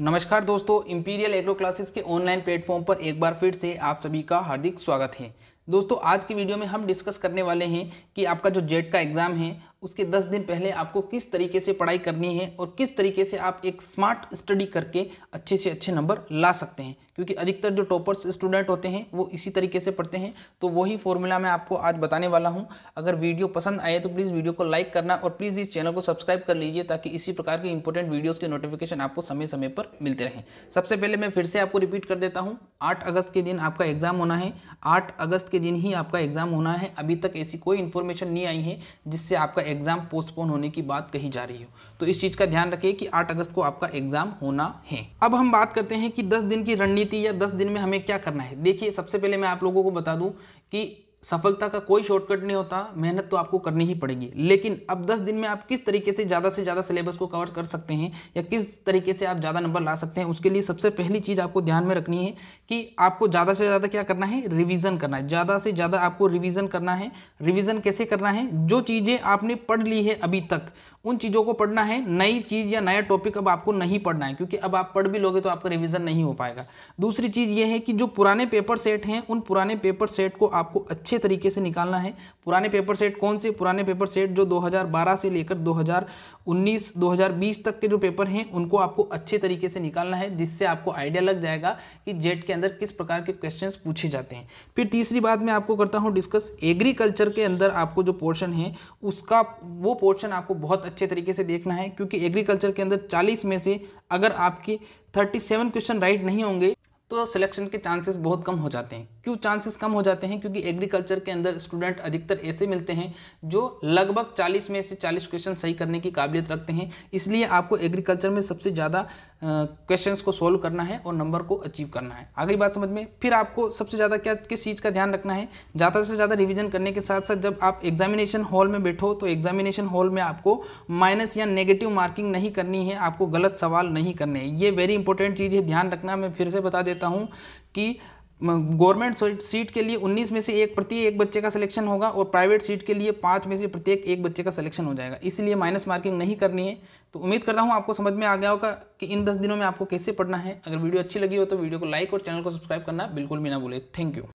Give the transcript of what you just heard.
नमस्कार दोस्तों imperial agro classes के ऑनलाइन प्लेटफॉर्म पर एक बार फिर से आप सभी का हार्दिक स्वागत है। दोस्तों, आज की वीडियो में हम डिस्कस करने वाले हैं कि आपका जो जेट का एग्ज़ाम है, उसके 10 दिन पहले आपको किस तरीके से पढ़ाई करनी है और किस तरीके से आप एक स्मार्ट स्टडी करके अच्छे से अच्छे नंबर ला सकते हैं। क्योंकि अधिकतर जो टॉपर्स स्टूडेंट होते हैं, वो इसी तरीके से पढ़ते हैं। तो वही फॉर्मूला मैं आपको आज बताने वाला हूँ। अगर वीडियो पसंद आए तो प्लीज़ वीडियो को लाइक करना और प्लीज़ इस चैनल को सब्सक्राइब कर लीजिए ताकि इसी प्रकार के इंपॉर्टेंट वीडियोज़ के नोटिफिकेशन आपको समय समय पर मिलते रहें। सबसे पहले मैं फिर से आपको रिपीट कर देता हूँ। आठ अगस्त के दिन आपका एग्ज़ाम होना है। आठ अगस्त के दिन ही आपका एग्ज़ाम होना है। अभी तक ऐसी कोई इन्फॉर्मेशन नहीं आई है जिससे आपका एग्ज़ाम पोस्टपोन होने की बात कही जा रही हो। तो इस चीज़ का ध्यान रखिए कि आठ अगस्त को आपका एग्ज़ाम होना है। अब हम बात करते हैं कि 10 दिन की रणनीति या 10 दिन में हमें क्या करना है? देखिए, सबसे पहले मैं आप लोगों को बता दूँ कि सफलता का कोई शॉर्टकट नहीं होता, मेहनत तो आपको करनी ही पड़ेगी। लेकिन अब 10 दिन में आप किस तरीके से ज़्यादा से ज़्यादा सिलेबस को कवर कर सकते हैं, या किस तरीके से आप ज़्यादा नंबर ला सकते हैं, उसके लिए सबसे पहली चीज़ आपको ध्यान में रखनी है कि आपको ज़्यादा से ज़्यादा क्या करना है? रिविज़न करना है। ज़्यादा से ज़्यादा आपको रिविज़न करना है। रिविज़न कैसे करना है? जो चीज़ें आपने पढ़ ली है अभी तक, उन चीज़ों को पढ़ना है। नई चीज़ या नया टॉपिक अब आपको नहीं पढ़ना है, क्योंकि अब आप पढ़ भी लोगे तो आपका रिविज़न नहीं हो पाएगा। दूसरी चीज़ ये है कि जो पुराने पेपर सेट हैं, उन पुराने पेपर सेट को आपको अच्छे तरीके से निकालना है। पुराने पेपर सेट कौन से? पुराने पेपर सेट जो 2012 से लेकर 2019 2020 तक के जो पेपर हैं, उनको आपको अच्छे तरीके से निकालना है, जिससे आपको आइडिया लग जाएगा कि जेट के अंदर किस प्रकार के क्वेश्चन पूछे जाते हैं। फिर तीसरी बात मैं आपको करता हूँ डिस्कस एग्रीकल्चर के अंदर आपको जो पोर्शन है, उसका वो पोर्शन आपको बहुत अच्छे तरीके से देखना है, क्योंकि एग्रीकल्चर के अंदर 40 में से अगर आपके 37 क्वेश्चन राइट नहीं होंगे तो सिलेक्शन के चांसेस बहुत कम हो जाते हैं। क्यों चांसेस कम हो जाते हैं? क्योंकि एग्रीकल्चर के अंदर स्टूडेंट अधिकतर ऐसे मिलते हैं जो लगभग 40 में से 40 क्वेश्चन सही करने की काबिलियत रखते हैं। इसलिए आपको एग्रीकल्चर में सबसे ज़्यादा क्वेश्चंस को सोल्व करना है और नंबर को अचीव करना है। आगे बात समझ में? फिर आपको सबसे ज़्यादा क्या, किस चीज़ का ध्यान रखना है? ज़्यादा से ज़्यादा रिविजन करने के साथ साथ जब आप एग्जामिनेशन हॉल में बैठो तो एग्जामिनेशन हॉल में आपको माइनस या नेगेटिव मार्किंग नहीं करनी है, आपको गलत सवाल नहीं करने ये वेरी इंपॉर्टेंट चीज़ है, ध्यान रखना। मैं फिर से बता देता हूँ कि गवर्नमेंट सीट के लिए 19 में से एक प्रति एक बच्चे का सिलेक्शन होगा और प्राइवेट सीट के लिए पाँच में से प्रत्येक एक बच्चे का सिलेक्शन हो जाएगा। इसलिए माइनस मार्किंग नहीं करनी है। तो उम्मीद करता हूँ आपको समझ में आ गया होगा कि इन दस दिनों में आपको कैसे पढ़ना है। अगर वीडियो अच्छी लगी हो तो वीडियो को लाइक और चैनल को सब्सक्राइब करना बिल्कुल भी ना भूले। Thank you